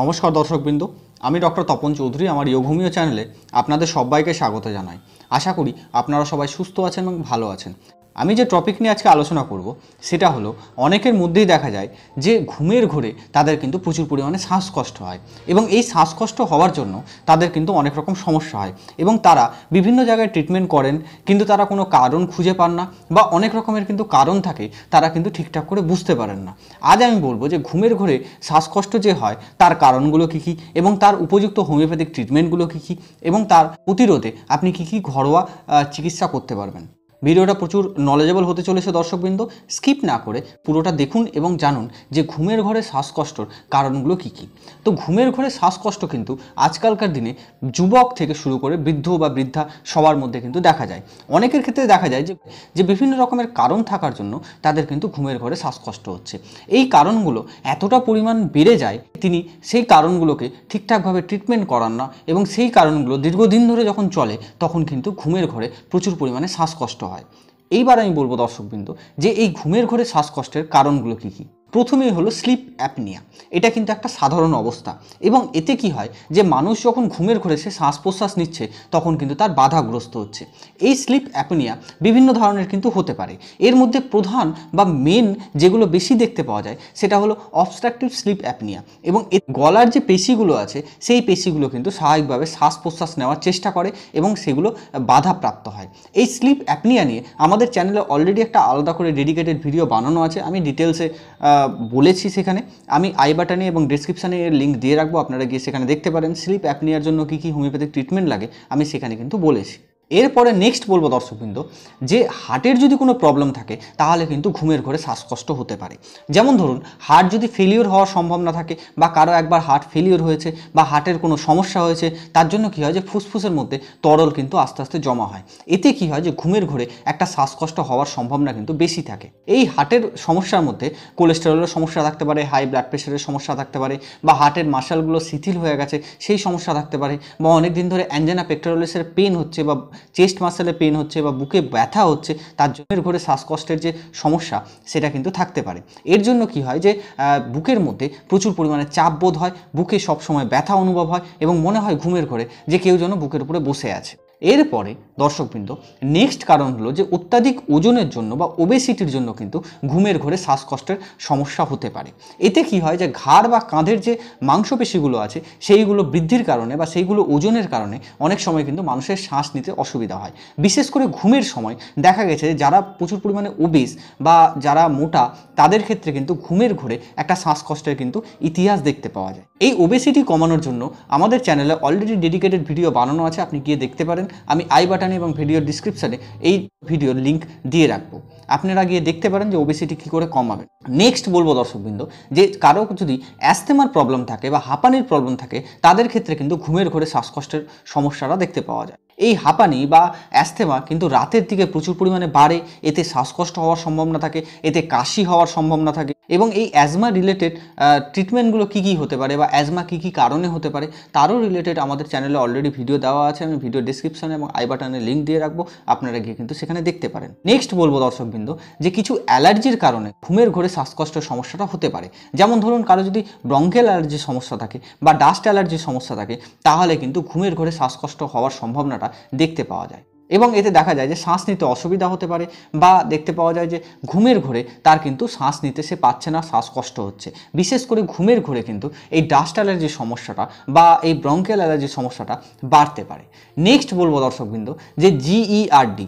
নমস্কার দর্শকবৃন্দ, আমি ডক্টর তপন চৌধুরী, আমার যোগভূমিও চ্যানেলে আপনাদের সবাইকে স্বাগত জানাই। আশা করি আপনারা সবাই সুস্থ আছেন এবং ভালো আছেন। আমি যে টপিক নিয়ে আজকে আলোচনা করব, সেটা হলো অনেকের মধ্যেই দেখা যায় যে ঘুমের ঘোরে তাদের কিন্তু প্রচুর পরিমাণে শ্বাসকষ্ট হয় এবং এই শ্বাসকষ্ট হওয়ার জন্য তাদের কিন্তু অনেক রকম সমস্যা হয় এবং তারা বিভিন্ন জায়গায় ট্রিটমেন্ট করেন, কিন্তু তারা কোনো কারণ খুঁজে পান না বা অনেক রকমের কিন্তু কারণ থাকে, তারা কিন্তু ঠিকঠাক করে বুঝতে পারেন না। আজ আমি বলব যে ঘুমের ঘোরে শ্বাসকষ্ট যে হয়, তার কারণগুলো কী কী এবং তার উপযুক্ত হোমিওপ্যাথিক ট্রিটমেন্টগুলো কী কী এবং তার প্রতিরোধে আপনি কী কী ঘরোয়া চিকিৎসা করতে পারবেন। ভিডিওটা প্রচুর নলেজেবল হতে চলেছে দর্শকবৃন্দ। স্কিপ না করে পুরোটা দেখুন এবং জানুন যে ঘুমের ঘরে শ্বাসকষ্টর কারণগুলো কী কী। তো ঘুমের ঘরে শ্বাসকষ্ট কিন্তু আজকালকার দিনে যুবক থেকে শুরু করে বৃদ্ধ বা বৃদ্ধা সবার মধ্যে কিন্তু দেখা যায়। অনেকের ক্ষেত্রে দেখা যায় যে যে বিভিন্ন রকমের কারণ থাকার জন্য তাদের কিন্তু ঘুমের ঘরে শ্বাসকষ্ট হচ্ছে। এই কারণগুলো এতটা পরিমাণ বেড়ে যায়, তিনি সেই কারণগুলোকে ঠিকঠাকভাবে ট্রিটমেন্ট করান না এবং সেই কারণগুলো দীর্ঘদিন ধরে যখন চলে, তখন কিন্তু ঘুমের ঘরে প্রচুর পরিমাণে শ্বাসকষ্ট হয়। এইবার আমি বলব দর্শকবৃন্দ যে এই ঘুমের ঘরে শ্বাসকষ্টের কারণগুলো কী কী? প্রথমেই হলো স্লিপ অ্যাপনিয়া এটা কিন্তু একটা সাধারণ অবস্থা। এবং এতে কি হয় যে মানুষ যখন ঘুমের ঘরে সে শ্বাস প্রশ্বাস নিচ্ছে, তখন কিন্তু তার বাধাগ্রস্ত হচ্ছে। এই স্লিপ অ্যাপনিয়া বিভিন্ন ধরনের কিন্তু হতে পারে। এর মধ্যে প্রধান বা মেন যেগুলো বেশি দেখতে পাওয়া যায়, সেটা হলো অবস্ট্রাকটিভ স্লিপ অ্যাপনিয়া এবং গলার যে পেশিগুলো আছে, সেই পেশিগুলো কিন্তু স্বাভাবিকভাবে শ্বাস প্রশ্বাস নেওয়ার চেষ্টা করে এবং সেগুলো বাধাপ্রাপ্ত হয়। এই স্লিপ অ্যাপনিয়া নিয়ে আমাদের চ্যানেলে অলরেডি একটা আলাদা করে ডেডিকেটেড ভিডিও বানানো আছে। আমি ডিটেলসে বলেছি সেখানে, আমি আই বাটানে এবং ডিসক্রিপশানে এর লিঙ্ক দিয়ে রাখব, আপনারা গিয়ে সেখানে দেখতে পারেন। স্লিপ অ্যাপনিয়ার জন্য কী কী হোমিওপ্যাথিক ট্রিটমেন্ট লাগে, আমি সেখানে কিন্তু বলেছি। এরপরে নেক্সট বলব দর্শকবৃন্দ, যে হার্টের যদি কোনো প্রবলেম থাকে, তাহলে কিন্তু ঘুমের ঘরে শ্বাসকষ্ট হতে পারে। যেমন ধরুন হার্ট যদি ফেলিওর হওয়ার সম্ভব না থাকে বা কারও একবার হার্ট ফেলিওর হয়েছে বা হার্টের কোনো সমস্যা হয়েছে, তার জন্য কী হয় যে ফুসফুসের মধ্যে তরল কিন্তু আস্তে আস্তে জমা হয়। এতে কী হয় যে ঘুমের ঘরে একটা শ্বাসকষ্ট হওয়ার সম্ভাবনা কিন্তু বেশি থাকে। এই হার্টের সমস্যার মধ্যে কোলেস্টেরলের সমস্যা থাকতে পারে হাই ব্লাড প্রেশারের সমস্যা থাকতে পারে বা হার্টের মাসালগুলো শিথিল হয়ে গেছে, সেই সমস্যা থাকতে পারে বা অনেক দিন ধরে অ্যাঞ্জেনা পেক্টোরালিসের পেন হচ্ছে বা চেস্ট মাসেলে পেন হচ্ছে বা বুকে ব্যথা হচ্ছে, তার জন্যের ঘরে শ্বাসকষ্টের যে সমস্যা, সেটা কিন্তু থাকতে পারে। এর জন্য কি হয় যে বুকের মধ্যে প্রচুর পরিমাণে চাপ বোধ হয়, বুকে সবসময় ব্যথা অনুভব হয় এবং মনে হয় ঘুমের ঘরে যে কেউ যেন বুকের উপরে বসে আছে। এরপরে দর্শকবৃন্দ নেক্সট কারণ হলো যে অত্যাধিক ওজনের জন্য বা ওবেসিটির জন্য কিন্তু ঘুমের ঘরে শ্বাসকষ্টের সমস্যা হতে পারে। এতে কি হয় যে ঘাড় বা কাঁধের যে মাংসপেশিগুলো আছে, সেইগুলো বৃদ্ধির কারণে বা সেইগুলো ওজনের কারণে অনেক সময় কিন্তু মানুষের শ্বাস নিতে অসুবিধা হয়। বিশেষ করে ঘুমের সময় দেখা গেছে যারা প্রচুর পরিমাণে ওবেস বা যারা মোটা, তাদের ক্ষেত্রে কিন্তু ঘুমের ঘরে একটা শ্বাসকষ্টের কিন্তু ইতিহাস দেখতে পাওয়া যায়। এই ওবেসিটি কমানোর জন্য আমাদের চ্যানেলে অলরেডি ডেডিকেটেড ভিডিও বানানো আছে, আপনি গিয়ে দেখতে পারেন। আমি আই বাটনে এবং ভিডিওর ডিসক্রিপশানে এই ভিডিওর লিঙ্ক দিয়ে রাখব। আপনারা গিয়ে দেখতে পারেন যে ওবেসিটি কী করে কমাবেন নেক্সট বলব দর্শকবৃন্দ, যে কারও যদি অ্যাস্থেমার প্রবলেম থাকে বা হাঁপানির প্রবলেম থাকে, তাদের ক্ষেত্রে কিন্তু ঘুমের ঘরে শ্বাসকষ্টের সমস্যাটা দেখতে পাওয়া যায়। এই হাঁপানি বা অ্যাস্থেমা কিন্তু রাতের দিকে প্রচুর পরিমাণে বাড়ে, এতে শ্বাসকষ্ট হওয়ার সম্ভাবনা থাকে, এতে কাশি হওয়ার সম্ভাবনা থাকে এবং এই অ্যাজমা রিলেটেড ট্রিটমেন্টগুলো কী কী হতে পারে বা অ্যাজমা কী কী কারণে হতে পারে, তারও রিলেটেড আমাদের চ্যানেলে অলরেডি ভিডিও দেওয়া আছে, আমি ভিডিও ডিসক্রিপশনে এবং আই বাটনে লিঙ্ক দিয়ে রাখব, আপনারা গিয়ে কিন্তু সেখানে দেখতে পারেন। নেক্সট বলব দর্শকবৃন্দ যে কিছু অ্যালার্জির কারণে ঘুমের ঘরে শ্বাসকষ্টের সমস্যাটা হতে পারে। যেমন ধরুন কারও যদি ব্রঙ্কেল অ্যালার্জির সমস্যা থাকে বা ডাস্ট অ্যালার্জির সমস্যা থাকে, তাহলে কিন্তু ঘুমের ঘরে শ্বাসকষ্ট হওয়ার সম্ভাবনাটা দেখতে পাওয়া যায়। এবং এতে দেখা যায় যে শ্বাস নিতে অসুবিধা হতে পারে বা দেখতে পাওয়া যায় যে ঘুমের ঘরে তার কিন্তু শ্বাস নিতে সে পাচ্ছে না, শ্বাসকষ্ট হচ্ছে। বিশেষ করে ঘুমের ঘরে কিন্তু এই ডাস্ট অ্যালার্জির সমস্যাটা বা এই ব্রঙ্কেল অ্যালার্জির সমস্যাটা বাড়তে পারে। নেক্সট বলব দর্শকবৃন্দ যে GERD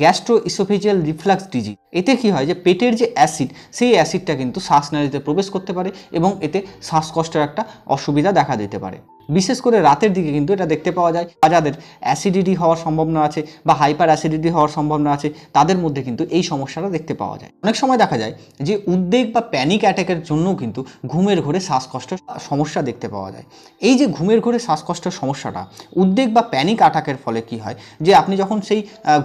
gastro oesophageal reflux disease. এতে কি হয় যে পেটের যে অ্যাসিড, সেই অ্যাসিডটা কিন্তু শ্বাসনালীতে প্রবেশ করতে পারে এবং এতে শ্বাসকষ্টের একটা অসুবিধা দেখা দিতে পারে। বিশেষ করে রাতের দিকে কিন্তু এটা দেখতে পাওয়া যায় বা যাদের অ্যাসিডিটি হওয়ার সম্ভাবনা আছে বা হাইপার অ্যাসিডিটি হওয়ার সম্ভাবনা আছে, তাদের মধ্যে কিন্তু এই সমস্যাটা দেখতে পাওয়া যায়। অনেক সময় দেখা যায় যে উদ্বেগ বা প্যানিক অ্যাটাকের জন্যও কিন্তু ঘুমের ঘরে শ্বাসকষ্টের সমস্যা দেখতে পাওয়া যায়। এই যে ঘুমের ঘরে শ্বাসকষ্টের সমস্যাটা, উদ্বেগ বা প্যানিক অ্যাটাকের ফলে কি হয়? যে আপনি যখন সেই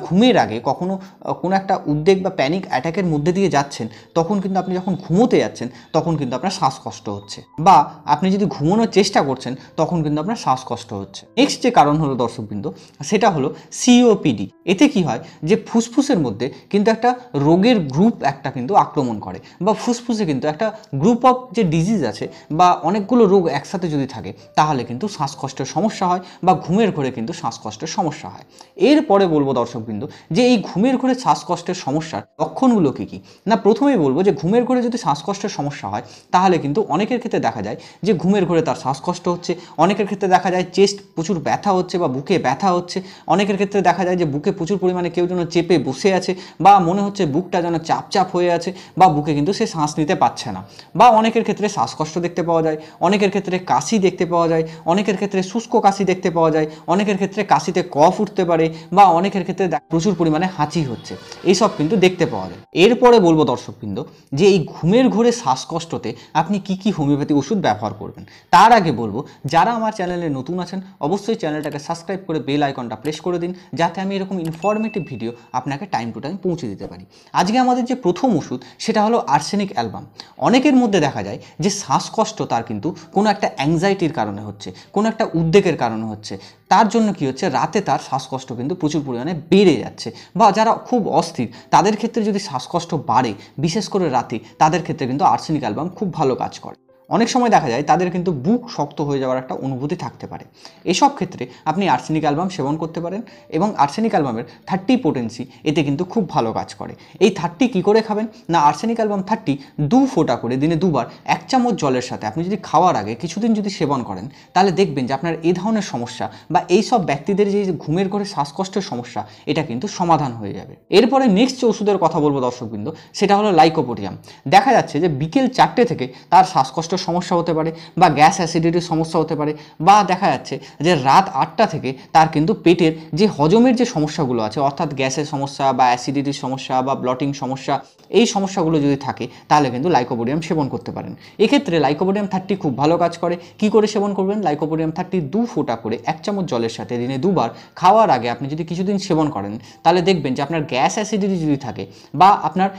ঘুমের আগে কখনো কোনো একটা উদ্বেগ বা প্যানিক প্যানিক অ্যাটাকের মধ্যে দিয়ে যাচ্ছেন, তখন কিন্তু আপনি যখন ঘুমোতে যাচ্ছেন, তখন কিন্তু আপনার শ্বাসকষ্ট হচ্ছে। বা আপনি যদি ঘুমানোর চেষ্টা করছেন, তখন কিন্তু আপনার শ্বাসকষ্ট হচ্ছে। নেক্সট যে কারণ হলো দর্শকবৃন্দ, সেটা হলো সিওপিডি এতে কি হয় যে ফুসফুসের মধ্যে কিন্তু একটা রোগের গ্রুপ একটা কিন্তু আক্রমণ করে, বা ফুসফুসে কিন্তু একটা গ্রুপ অফ যে ডিজিজ আছে, বা অনেকগুলো রোগ একসাথে যদি থাকে, তাহলে কিন্তু শ্বাসকষ্টের সমস্যা হয়, বা ঘুমের ঘরে কিন্তু শ্বাসকষ্টের সমস্যা হয়। এরপরে বলব দর্শকবৃন্দ, যে এই ঘুমের ঘরে শ্বাসকষ্টের সমস্যার লক্ষণগুলো কী কী? না, প্রথমেই বলব যে ঘুমের ঘরে যদি শ্বাসকষ্টের সমস্যা হয়, তাহলে কিন্তু অনেকের ক্ষেত্রে দেখা যায় যে ঘুমের ঘরে তার শ্বাসকষ্ট হচ্ছে। অনেকের ক্ষেত্রে দেখা যায় চেস্ট প্রচুর ব্যথা হচ্ছে বা বুকে ব্যথা হচ্ছে। অনেকের ক্ষেত্রে দেখা যায় যে বুকে প্রচুর পরিমাণে কেউ যেন চেপে বসে আছে বা মনে হচ্ছে বুকটা যেন চাপ চাপ হয়ে আছে বা বুকে কিন্তু সে শ্বাস নিতে পারছে না। বা অনেকের ক্ষেত্রে শ্বাসকষ্ট দেখতে পাওয়া যায়, অনেকের ক্ষেত্রে কাশি দেখতে পাওয়া যায়, অনেকের ক্ষেত্রে শুষ্ক কাশি দেখতে পাওয়া যায়, অনেকের ক্ষেত্রে কাশিতে কফ উঠতে পারে বা অনেকের ক্ষেত্রে প্রচুর পরিমাণে হাঁচি হচ্ছে। এইসব কিন্তু দেখতে পাওয়া যায়। এরপরে বলব দর্শকবৃন্দ, যে এই ঘুমের ঘোরে শ্বাসকষ্টতে আপনি কি কি হোমিওপ্যাথি ওষুধ ব্যবহার করবেন, তার আগে বলব, যারা আমার চ্যানেলে নতুন আছেন, অবশ্যই চ্যানেলটাকে সাবস্ক্রাইব করে বেল আইকনটা প্রেস করে দিন, যাতে আমি এরকম ইনফরমেটিভ ভিডিও আপনাকে টাইম টু টাইম পৌঁছে দিতে পারি। আজকে আমাদের যে প্রথম ওষুধ, সেটা হলো আর্সেনিক অ্যালবাম অনেকের মধ্যে দেখা যায় যে শ্বাসকষ্ট তার কিন্তু কোনো একটা অ্যাংজাইটির কারণে হচ্ছে, কোনো একটা উদ্বেগের কারণে হচ্ছে। তার জন্য কি হচ্ছে? রাতে তার শ্বাসকষ্ট কিন্তু প্রচুর পরিমাণে বেড়ে যাচ্ছে বা যারা খুব অস্থির, তাদের ক্ষেত্রে যদি শ্বাসকষ্ট বাড়ে, বিশেষ করে রাতে, তাদের ক্ষেত্রে কিন্তু আর্সেনিক অ্যালবাম খুব ভালো কাজ করে। অনেক সময় দেখা যায় তাদের কিন্তু বুক শক্ত হয়ে যাওয়ার একটা অনুভূতি থাকতে পারে। এসব ক্ষেত্রে আপনি আর্সেনিক অ্যালবাম সেবন করতে পারেন এবং আর্সেনিক অ্যালবামের থার্টি পোটেন্সি এতে কিন্তু খুব ভালো কাজ করে। এই থার্টি কী করে খাবেন? না আর্সেনিক অ্যালবাম থার্টি দু ফোঁটা করে দিনে দুবার এক চামচ জলের সাথে আপনি যদি খাওয়ার আগে কিছুদিন যদি সেবন করেন, তাহলে দেখবেন যে আপনার এই ধরনের সমস্যা বা এই সব ব্যক্তিদের যে ঘুমের ঘরে শ্বাসকষ্টের সমস্যা, এটা কিন্তু সমাধান হয়ে যাবে। এরপরে নেক্সট যে ওষুধের কথা বলব দর্শকবৃন্দ, সেটা হলো লাইকোপোডিয়াম দেখা যাচ্ছে যে বিকেল চারটে থেকে তার শ্বাসকষ্টের সমস্যা হতে পারে বা গ্যাস অ্যাসিডিটির সমস্যা হতে পারে বা দেখা যাচ্ছে যে রাত আটটা থেকে তার কিন্তু পেটের যে হজমের যে সমস্যাগুলো আছে, অর্থাৎ গ্যাসের সমস্যা বা অ্যাসিডিটির সমস্যা বা ব্লটিং সমস্যা, এই সমস্যাগুলো যদি থাকে, তাহলে কিন্তু লাইকোপোডিয়াম সেবন করতে পারেন। এক্ষেত্রে লাইকোপোডিয়াম থার্টি খুব ভালো কাজ করে। কি করে সেবন করবেন? লাইকোপোডিয়াম থার্টি দু ফোঁটা করে এক চামচ জলের সাথে দিনে দুবার খাওয়ার আগে আপনি যদি কিছুদিন সেবন করেন, তাহলে দেখবেন যে আপনার গ্যাস অ্যাসিডিটি যদি থাকে বা আপনার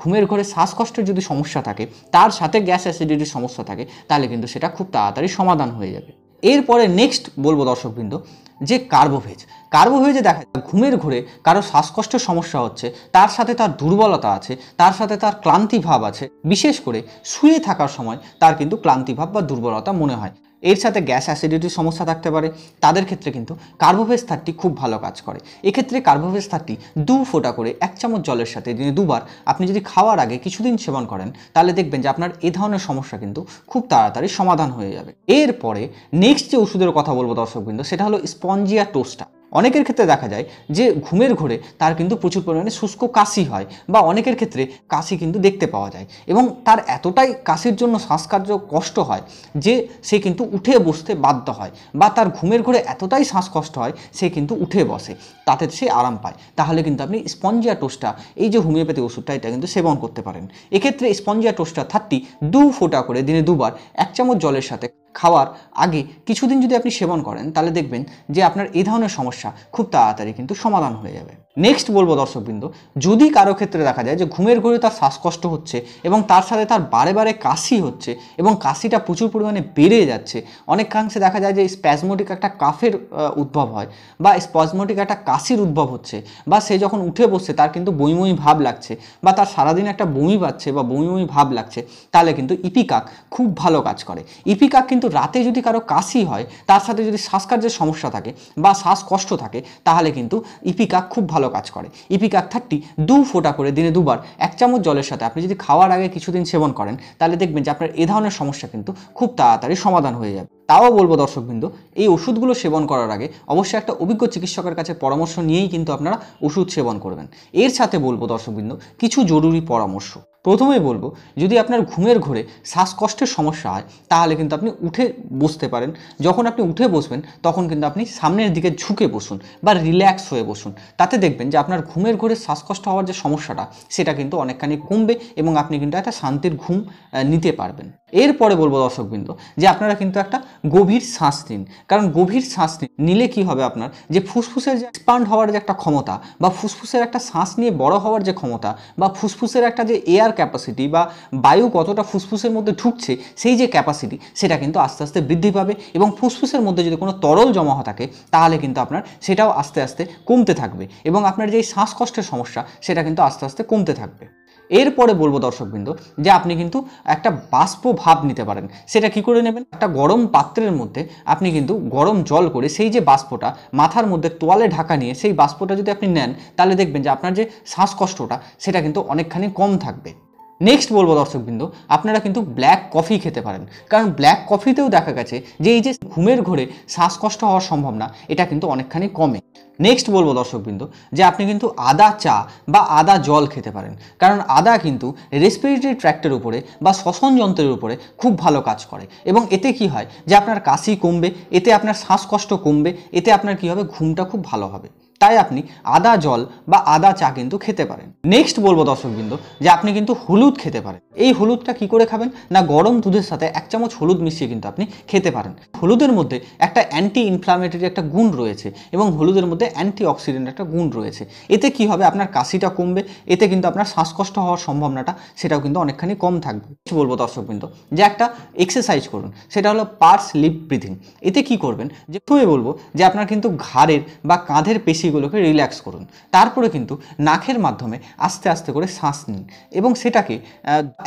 ঘুমের ঘরে শ্বাসকষ্টের যদি সমস্যা থাকে, তার সাথে গ্যাস অ্যাসিডিটির সমস্যা থাকে, তাহলে কিন্তু সেটা খুব তাড়াতাড়ি সমাধান হয়ে যাবে। এরপরে নেক্সট বলব দর্শকবৃন্দ, যে কার্বোভেজ কার্বোভেজে দেখা যায় ঘুমের ঘরে কারও শ্বাসকষ্টের সমস্যা হচ্ছে, তার সাথে তার দুর্বলতা আছে, তার সাথে তার ক্লান্তি ভাব আছে। বিশেষ করে শুয়ে থাকার সময় তার কিন্তু ক্লান্তি ভাব বা দুর্বলতা মনে হয়। এর সাথে গ্যাস অ্যাসিডিটির সমস্যা থাকতে পারে। তাদের ক্ষেত্রে কিন্তু কার্বোভেজ থার্টি খুব ভালো কাজ করে। এক্ষেত্রে কার্বোভেজ থার্টি দু ফোঁটা করে এক চামচ জলের সাথে দিনে দুবার আপনি যদি খাওয়ার আগে কিছুদিন সেবন করেন, তাহলে দেখবেন যে আপনার এ ধরনের সমস্যা কিন্তু খুব তাড়াতাড়ি সমাধান হয়ে যাবে। এরপরে নেক্সট যে ওষুধের কথা বলব দর্শকবৃন্দ, সেটা হলো স্পঞ্জিয়া টোস্টা অনেকের ক্ষেত্রে দেখা যায় যে ঘুমের ঘোরে তার কিন্তু প্রচুর পরিমাণে শুষ্ক কাশি হয় বা অনেকের ক্ষেত্রে কাশি কিন্তু দেখতে পাওয়া যায় এবং তার এতটাই কাশির জন্য শ্বাসকার্য কষ্ট হয় যে সে কিন্তু উঠে বসতে বাধ্য হয় বা তার ঘুমের ঘোরে এতটাই শ্বাসকষ্ট হয় সে কিন্তু উঠে বসে, তাতে সে আরাম পায়। তাহলে কিন্তু আপনি স্পঞ্জিয়া টোস্টা এই যে হোমিওপ্যাথি ওষুধটা, এটা কিন্তু সেবন করতে পারেন। এক্ষেত্রে স্পঞ্জিয়া টোস্টা থার্টি, দু ফোঁটা করে, দিনে দুবার, এক চামচ জলের সাথে খাওয়ার আগে কিছুদিন যদি আপনি সেবন করেন, তাহলে দেখবেন যে আপনার এই ধরনের সমস্যা খুব তাড়াতাড়ি কিন্তু সমাধান হয়ে যাবে। নেক্সট বলব দর্শকবৃন্দ, যদি কারও ক্ষেত্রে দেখা যায় যে ঘুমের ঘরে তার শ্বাসকষ্ট হচ্ছে এবং তার সাথে তার বারে বারে কাশি হচ্ছে এবং কাশিটা প্রচুর পরিমাণে বেড়ে যাচ্ছে, অনেকাংশে দেখা যায় যে স্প্যাজমোটিক একটা কাফের উদ্ভব হয় বা স্প্যাজমোটিক একটা কাশির উদ্ভব হচ্ছে বা সে যখন উঠে বসছে তার কিন্তু বমি ভাব লাগছে বা তার সারাদিন একটা বমি পাচ্ছে বা বমি বমি ভাব লাগছে, তাহলে কিন্তু ইপিকাক খুব ভালো কাজ করে। ইপিকাক কিন্তু রাতে যদি কারও কাশি হয়, তার সাথে যদি শ্বাসকার্যের সমস্যা থাকে বা শ্বাসকষ্ট থাকে, তাহলে কিন্তু ইপিকাক খুব ভালো কাজ করে। ইপিকাক থার্টি দু ফোঁটা করে দিনে দুবার এক চামচ জলের সাথে আপনি যদি খাওয়ার আগে কিছুদিন সেবন করেন, তাহলে দেখবেন যে আপনার এ ধরনের সমস্যা কিন্তু খুব তাড়াতাড়ি সমাধান হয়ে যাবে। তাও বলব দর্শকবৃন্দ, এই ওষুধগুলো সেবন করার আগে অবশ্যই একটা অভিজ্ঞ চিকিৎসকের কাছে পরামর্শ নিয়েই কিন্তু আপনারা ওষুধ সেবন করবেন। এর সাথে বলব দর্শকবৃন্দ, কিছু জরুরি পরামর্শ। প্রথমেই বলব, যদি আপনার ঘুমের ঘরে শ্বাসকষ্টের সমস্যা হয়, তাহলে কিন্তু আপনি উঠে বসতে পারেন। যখন আপনি উঠে বসবেন, তখন কিন্তু আপনি সামনের দিকে ঝুঁকে বসুন বা রিল্যাক্স হয়ে বসুন। তাতে দেখবেন যে আপনার ঘুমের ঘরে শ্বাসকষ্ট হওয়ার যে সমস্যাটা, সেটা কিন্তু অনেকখানি কমবে এবং আপনি কিন্তু একটা শান্তির ঘুম নিতে পারবেন। এরপরে বলব দর্শকবৃন্দ যে আপনারা কিন্তু একটা গভীর শ্বাস নিন। কারণ গভীর শ্বাস নিলে কি হবে আপনার? যে ফুসফুসের যে এক্সপান্ড হওয়ার যে একটা ক্ষমতা বা ফুসফুসের একটা শ্বাস নিয়ে বড় হওয়ার যে ক্ষমতা বা ফুসফুসের একটা যে এয়ার ক্যাপাসিটি বা বায়ু কতটা ফুসফুসের মধ্যে ঢুকছে, সেই যে ক্যাপাসিটি সেটা কিন্তু আস্তে আস্তে বৃদ্ধি পাবে এবং ফুসফুসের মধ্যে যদি কোনো তরল জমা থাকে, তাহলে কিন্তু আপনার সেটাও আস্তে আস্তে কমতে থাকবে এবং আপনার যে শ্বাসকষ্টের সমস্যা সেটা কিন্তু আস্তে আস্তে কমতে থাকবে। এরপরে বলব দর্শকবৃন্দ যে আপনি কিন্তু একটা বাষ্প ভাব নিতে পারেন। সেটা কি করে নেবেন? একটা গরম পাত্রের মধ্যে আপনি কিন্তু গরম জল করে সেই যে বাষ্পটা মাথার মধ্যে তোয়ালে ঢাকা নিয়ে সেই বাষ্পটা যদি আপনি নেন, তাহলে দেখবেন যে আপনার যে শ্বাসকষ্টটা, সেটা কিন্তু অনেকখানি কম থাকবে। নেক্সট বলব দর্শকবৃন্দ, আপনারা কিন্তু ব্ল্যাক কফি খেতে পারেন। কারণ ব্ল্যাক কফিতেও দেখা গেছে যে এই যে ঘুমের ঘোরে শ্বাসকষ্ট হওয়ার সম্ভাবনা, এটা কিন্তু অনেকখানি কমে। নেক্সট বলব দর্শকবৃন্দ, যে আপনি কিন্তু আদা চা বা আদা জল খেতে পারেন। কারণ আদা কিন্তু রেসপিরেটরি ট্র্যাক্টের উপরে বা শ্বসন যন্ত্রের উপরে খুব ভালো কাজ করে। এবং এতে কি হয়? যে আপনার কাশি কমবে, এতে আপনার শ্বাসকষ্ট কমবে, এতে আপনার কি হবে? ঘুমটা খুব ভালো হবে। তাই আপনি আদা জল বা আদা চা কিন্তু খেতে পারেন। নেক্সট বলব দর্শকবৃন্দ যে আপনি কিন্তু হলুদ খেতে পারেন। এই হলুদটা কি করে খাবেন? না গরম দুধের সাথে এক চামচ হলুদ মিশিয়ে কিন্তু আপনি খেতে পারেন। হলুদের মধ্যে একটা অ্যান্টি ইনফ্লামেটরি একটা গুণ রয়েছে এবং হলুদের মধ্যে অ্যান্টি অক্সিডেন্ট একটা গুণ রয়েছে। এতে কি হবে? আপনার কাশিটা কমবে, এতে কিন্তু আপনার শ্বাসকষ্ট হওয়ার সম্ভাবনাটা সেটাও কিন্তু অনেকখানি কম থাকবে। কি বলব দর্শকবৃন্দ যে একটা এক্সারসাইজ করুন, সেটা হলো পার্স লিপ ব্রিথিং এতে কি করবেন? যে প্রথমে বলব যে আপনার কিন্তু ঘাড়ের বা কাঁধের পেশিগুলোকে রিল্যাক্স করুন। তারপরে কিন্তু নাকের মাধ্যমে আস্তে আস্তে করে শ্বাস নিন এবং সেটাকে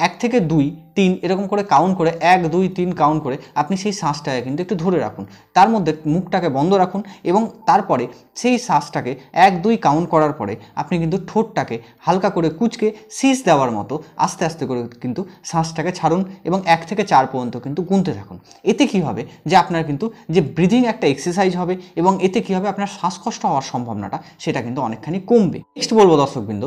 এক থেকে দুই তিন, এরকম করে কাউন্ট করে, এক, দুই, তিন কাউন্ট করে আপনি সেই শ্বাসটাকে কিন্তু একটু ধরে রাখুন। তার মধ্যে মুখটাকে বন্ধ রাখুন এবং তারপরে সেই শ্বাসটাকে এক, দুই কাউন্ট করার পরে আপনি কিন্তু ঠোঁটটাকে হালকা করে কুচকে সিজ দেওয়ার মতো আস্তে আস্তে করে কিন্তু শ্বাসটাকে ছাড়ুন এবং এক থেকে চার পর্যন্ত কিন্তু গুনতে থাকুন। এতে কি হবে যে আপনার কিন্তু যে ব্রিদিং একটা এক্সারসাইজ হবে এবং এতে কি হবে আপনার শ্বাসকষ্ট হওয়ার সম্ভাবনাটা সেটা কিন্তু অনেকখানি কমবে। নেক্সট বলব দর্শকবৃন্দ,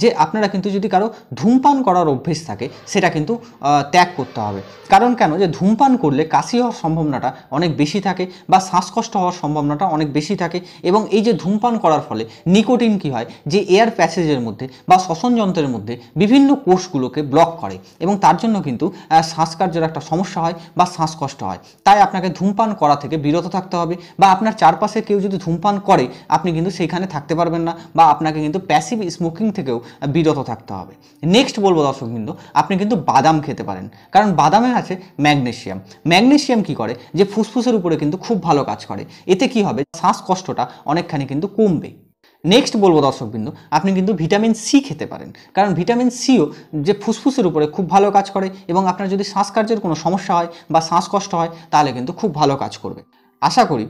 যে আপনারা কিন্তু যদি কারও ধূমপান করার অভ্যেস থাকে, সেটা কিন্তু ত্যাগ করতে হবে। কারণ কেন? যে ধূমপান করলে কাশি হওয়ার সম্ভাবনাটা অনেক বেশি থাকে বা শ্বাসকষ্ট হওয়ার সম্ভাবনাটা অনেক বেশি থাকে এবং এই যে ধূমপান করার ফলে নিকোটিন কি হয়? যে এয়ার প্যাসেজের মধ্যে বা শ্বসন যন্ত্রের মধ্যে বিভিন্ন কোষগুলোকে ব্লক করে এবং তার জন্য কিন্তু শ্বাসকার্যের একটা সমস্যা হয় বা শ্বাসকষ্ট হয়। তাই আপনাকে ধূমপান করা থেকে বিরত থাকতে হবে বা আপনার চারপাশে কেউ যদি ধূমপান করে, আপনি কিন্তু সেইখানে থাকতে পারবেন না বা আপনাকে কিন্তু প্যাসিভ স্মোকিং থেকেও বিরত থাকতে হবে। নেক্সট বলব দর্শক কিন্তু আপনি কিন্তু বাদাম খেতে পারেন। কারণ বাদামে আছে ম্যাগনেশিয়াম। ম্যাগনেশিয়াম কি করে? যে ফুসফুসের উপরে কিন্তু খুব ভালো কাজ করে। এতে কি হবে? শ্বাসকষ্টটা অনেকখানি কিন্তু কমবে। নেক্সট বলব দর্শকবৃন্দ, আপনি কিন্তু ভিটামিন সি খেতে পারেন। কারণ ভিটামিন সিও যে ফুসফুসের উপরে খুব ভালো কাজ করে এবং আপনার যদি শ্বাসকার্যের কোনো সমস্যা হয় বা শ্বাসকষ্ট হয়, তাহলে কিন্তু খুব ভালো কাজ করবে। আশা করি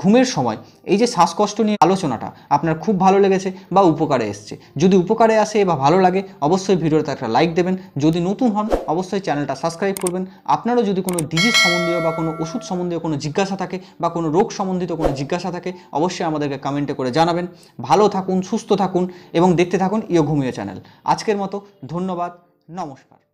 ঘুমের সময় এই যে শ্বাসকষ্ট নিয়ে আলোচনাটা আপনার খুব ভালো লেগেছে বা উপকারে এসছে। যদি উপকারে আসে বা ভালো লাগে, অবশ্যই ভিডিওতে একটা লাইক দেবেন। যদি নতুন হন, অবশ্যই চ্যানেলটা সাবস্ক্রাইব করবেন। আপনারও যদি কোনো ডিজিজ সম্বন্ধীয় বা কোনো ওষুধ সম্বন্ধীয় কোনো জিজ্ঞাসা থাকে বা কোনো রোগ সম্বন্ধিত কোনো জিজ্ঞাসা থাকে, অবশ্যই আমাদেরকে কমেন্টে করে জানাবেন। ভালো থাকুন, সুস্থ থাকুন এবং দেখতে থাকুন ইয়ে ঘুমিয়ে চ্যানেল। আজকের মতো ধন্যবাদ, নমস্কার।